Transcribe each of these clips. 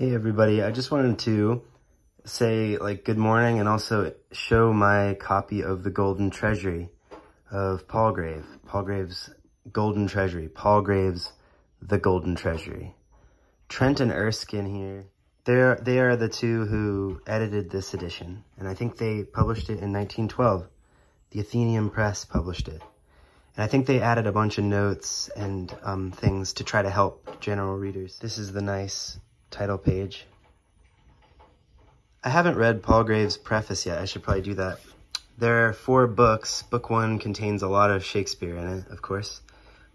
Hey everybody, I just wanted to say like good morning and also show my copy of The Golden Treasury of Palgrave. Palgrave's Golden Treasury. Palgrave's The Golden Treasury. Trent and Erskine here. They're, they are the two who edited this edition, and I think they published it in 1912. The Athenaeum Press published it. And I think they added a bunch of notes and um, things to try to help general readers. This is the nice title page. I haven't read Palgrave's preface yet. I should probably do that. There are four books. Book one contains a lot of Shakespeare in it, of course.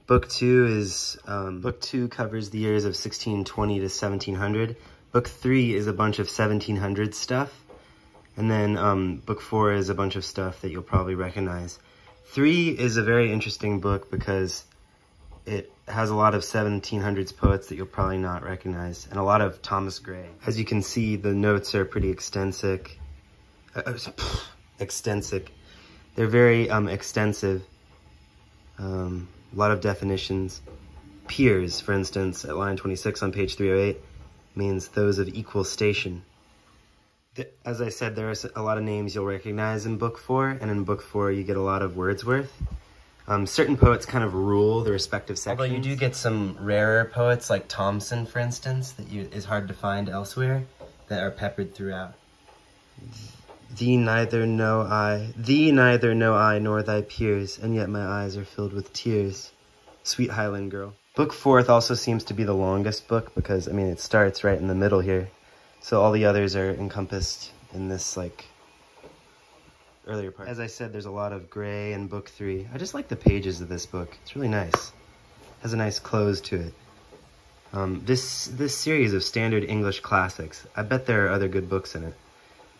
Book two is, um, book two covers the years of 1620 to 1700. Book three is a bunch of 1700 stuff. And then um, book four is a bunch of stuff that you'll probably recognize. Three is a very interesting book because it has a lot of 1700s poets that you'll probably not recognize, and a lot of Thomas Gray. As you can see, the notes are pretty extensive. Uh, uh extensive. They're very um, extensive. Um, a lot of definitions. Peers, for instance, at line 26 on page 308, means those of equal station. As I said, there are a lot of names you'll recognize in book four, and in book four you get a lot of Wordsworth. Um, certain poets kind of rule the respective sections. Although you do get some rarer poets like Thomson, for instance, that you, is hard to find elsewhere, that are peppered throughout. Thee neither know I, thee neither know I nor thy peers, and yet my eyes are filled with tears. Sweet Highland Girl. Book fourth also seems to be the longest book because, I mean, it starts right in the middle here. So all the others are encompassed in this, like, earlier part. As I said, there's a lot of Gray in book three. I just like the pages of this book. It's really nice. Has a nice close to it. Um, this this series of standard English classics. I bet there are other good books in it.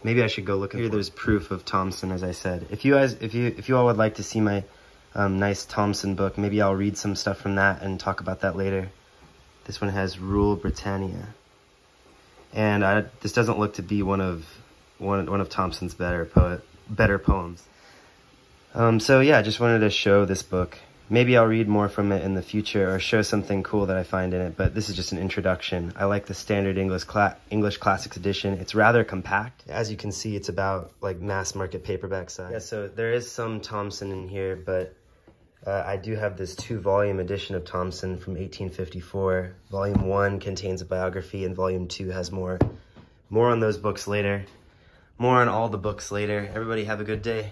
Maybe I should go look. Here, there's proof of Thomson, as I said. If you guys, if you if you all would like to see my um, nice Thomson book, maybe I'll read some stuff from that and talk about that later. This one has Rule Britannia, and I, this doesn't look to be one of one one of Thomson's better poet better poems. Um, so yeah, I just wanted to show this book. Maybe I'll read more from it in the future or show something cool that I find in it, but this is just an introduction. I like the standard English, cla English Classics edition. It's rather compact. As you can see, it's about like mass market paperback size. Yeah, so there is some Thomson in here, but uh, I do have this two volume edition of Thomson from 1854. Volume one contains a biography and volume two has more. More on those books later. More on all the books later. Everybody have a good day.